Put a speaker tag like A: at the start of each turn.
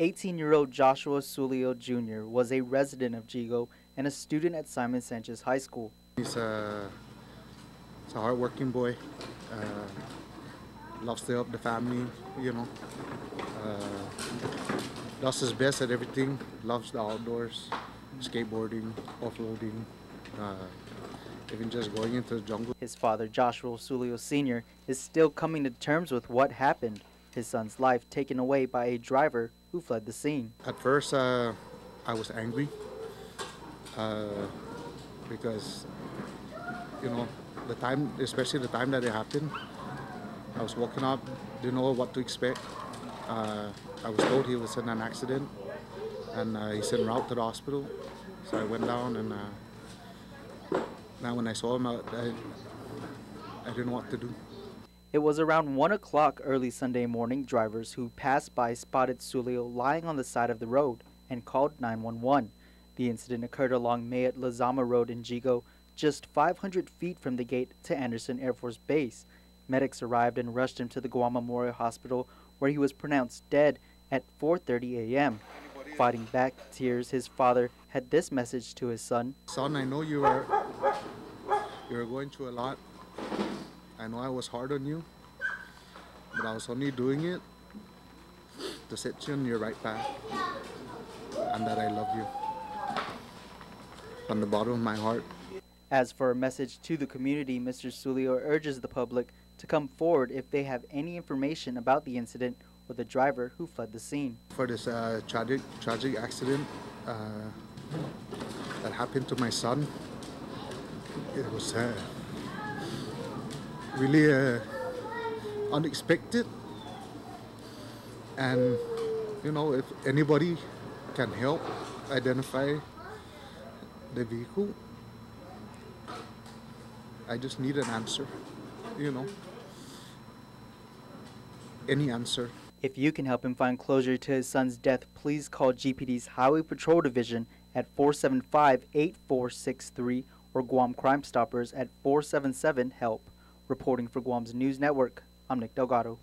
A: 18-year-old Joshua Sulio Jr. was a resident of Yigo and a student at Simon Sanchez High School.
B: He's a, he's a hardworking boy. Uh, loves to help the family, you know. Uh, does his best at everything. Loves the outdoors, skateboarding, offloading. uh, even just going into the jungle.
A: His father, Joshua Sulio Sr., is still coming to terms with what happened. His son's life taken away by a driver who fled the scene.
B: At first, uh, I was angry uh, because, you know, the time, especially the time that it happened, I was walking up, didn't know what to expect. Uh, I was told he was in an accident and uh, he's en route to the hospital. So I went down and uh, now when I saw him, I, I, I didn't know what to do.
A: It was around 1 o'clock early Sunday morning. Drivers who passed by spotted Sulio lying on the side of the road and called 911. The incident occurred along Mayet Lazama Road in Yigo, just 500 feet from the gate to Andersen Air Force Base. Medics arrived and rushed him to the Guam Memorial Hospital, where he was pronounced dead at 4.30 a.m. Fighting back tears, his father had this message to his son.
B: Son, I know you are, you are going through a lot. I know I was hard on you, but I was only doing it to set you on your right path and that I love you from the bottom of my heart.
A: As for a message to the community, Mr. Sulio urges the public to come forward if they have any information about the incident or the driver who fled the scene.
B: For this uh, tragic, tragic accident uh, that happened to my son, it was uh, really uh, unexpected. And you know, if anybody can help identify the vehicle, I just need an answer. You know, any answer.
A: If you can help him find closure to his son's death, please call GPD's Highway Patrol Division at 475 8463 or Guam Crime Stoppers at 477 HELP. Reporting for Guam's News Network, I'm Nick Delgado.